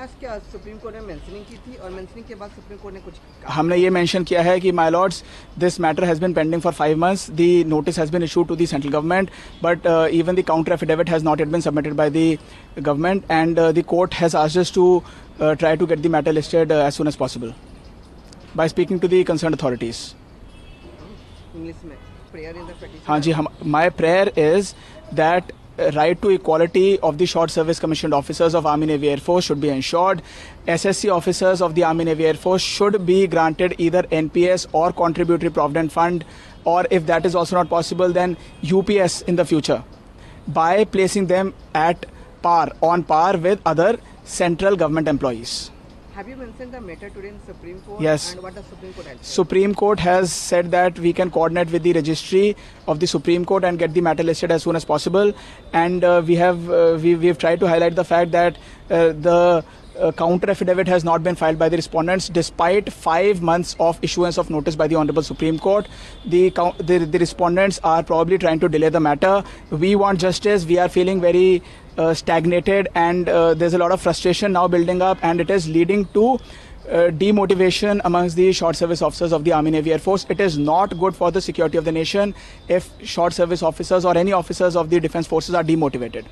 आज क्या supreme court ने मेंशनिंग की थी और मेंशनिंग के बाद सुप्रीम कोर्ट ने कुछ हमने ये मेंशन किया है कि my lords this matter has been pending for five months the notice has been issued to the central government but even the counter affidavit has not yet been submitted by the government and uh, the court has asked us to uh, try to get the matter listed uh, as soon as possible by speaking to the concerned authorities. English में prayer in the petition हाँ जी हम my prayer is that right to equality of the short service commissioned officers of Army Navy Air Force should be ensured. SSC officers of the Army Navy Air Force should be granted either NPS or contributory provident fund, or if that is also not possible, then UPS in the future by placing them at par, on par with other central government employees. Have you mentioned the matter today in Supreme Court? Yes. And what the Supreme Court has said? Supreme Court has said that we can coordinate with the registry of the Supreme Court and get the matter listed as soon as possible. And uh, we have uh, we we have tried to highlight the fact that uh, the uh, counter affidavit has not been filed by the respondents despite five months of issuance of notice by the Honorable Supreme Court. The, the, the respondents are probably trying to delay the matter. We want justice. We are feeling very stagnated and uh, there's a lot of frustration now building up and it is leading to uh, demotivation amongst the short service officers of the Army Navy Air Force. It is not good for the security of the nation if short service officers or any officers of the defense forces are demotivated.